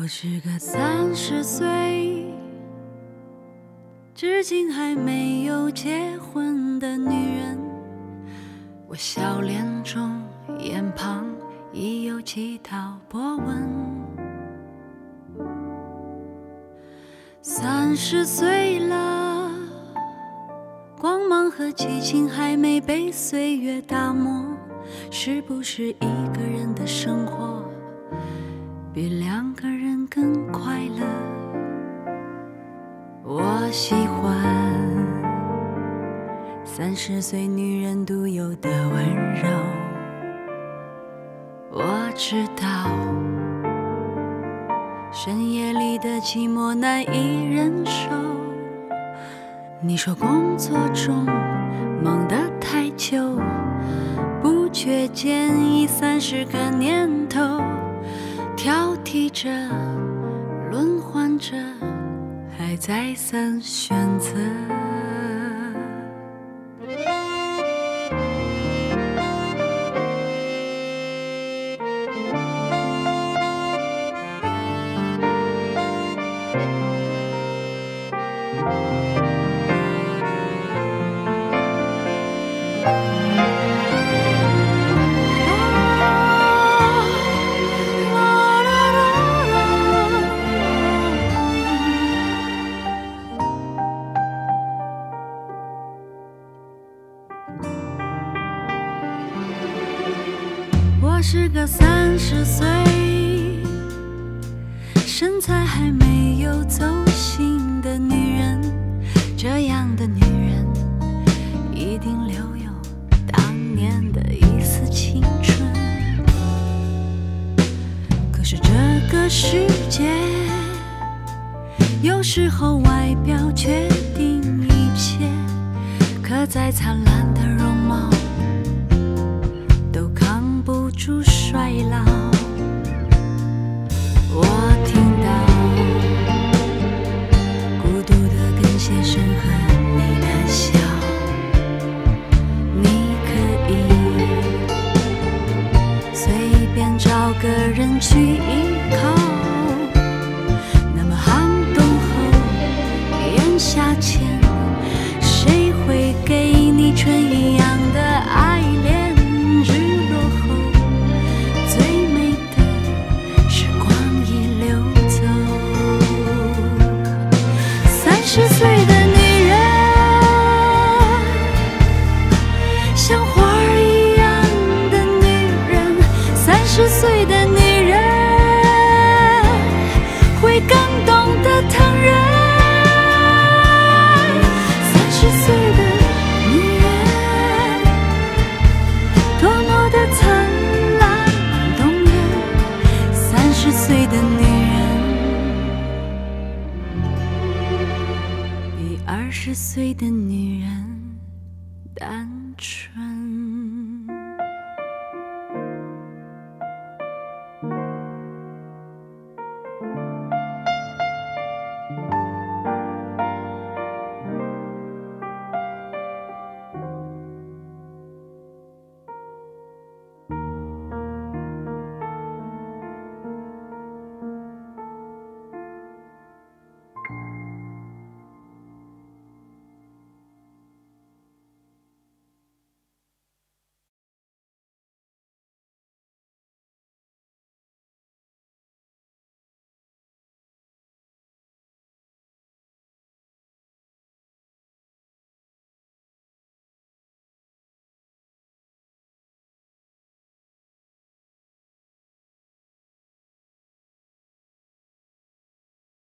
我是个三十岁，至今还没有结婚的女人。我笑脸中，眼旁已有几道波纹。三十岁了，光芒和激情还没被岁月打磨，是不是一个人的生活？比两个人更快乐。我喜欢三十岁女人独有的温柔。我知道深夜里的寂寞难以忍受。你说工作中忙得太久，不觉间已三十个年头。挑剔着，轮换着，还再三选择。我是个三十岁，身材还没有走形的女人。这样的女人一定留有当年的一丝青春。可是这个世界，有时候外表决定一切。可再灿烂你老，我听到孤独的跟鞋声和你的笑，你可以随便找个人去依靠，那么寒冬后，炎夏前。岁的女人，单纯。